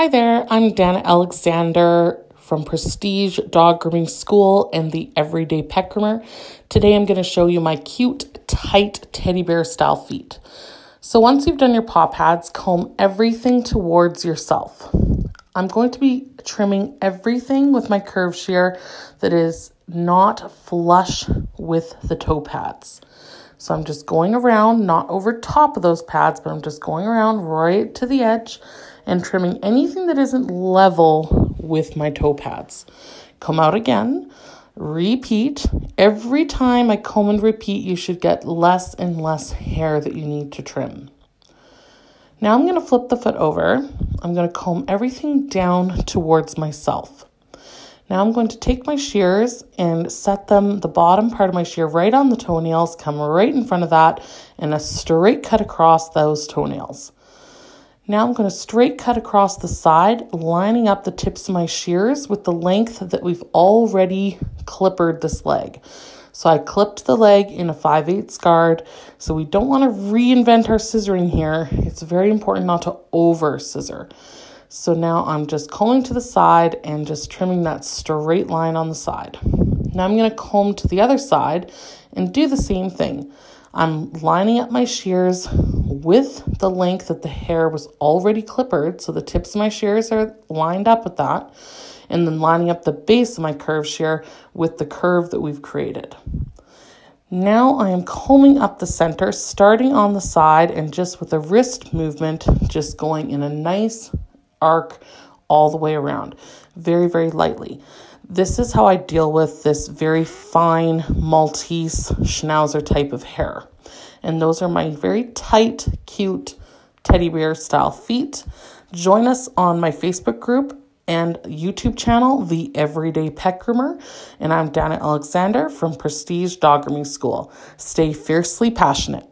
Hi there, I'm Dana Alexander from Prestige Dog Grooming School and the Everyday Pet Groomer. Today I'm going to show you my cute, tight teddy bear style feet. So once you've done your paw pads, comb everything towards yourself. I'm going to be trimming everything with my curve shear that is not flush with the toe pads. So I'm just going around, not over top of those pads, but I'm just going around right to the edge and trimming anything that isn't level with my toe pads. Come out again, repeat. Every time I comb and repeat, you should get less and less hair that you need to trim. Now I'm going to flip the foot over. I'm going to comb everything down towards myself. Now I'm going to take my shears and set them, the bottom part of my shear right on the toenails, come right in front of that, and a straight cut across those toenails. Now I'm going to straight cut across the side, lining up the tips of my shears with the length that we've already clippered this leg. So I clipped the leg in a 5 8 guard. So we don't want to reinvent our scissoring here. It's very important not to over scissor. So now I'm just combing to the side and just trimming that straight line on the side. Now I'm going to comb to the other side and do the same thing. I'm lining up my shears with the length that the hair was already clippered. So the tips of my shears are lined up with that. And then lining up the base of my curve shear with the curve that we've created. Now I am combing up the center, starting on the side and just with a wrist movement, just going in a nice arc all the way around, very, very lightly. This is how I deal with this very fine Maltese Schnauzer type of hair. And those are my very tight, cute teddy bear style feet. Join us on my Facebook group and YouTube channel, The Everyday Pet Groomer. And I'm Dana Alexander from Prestige Dog Grooming School. Stay fiercely passionate.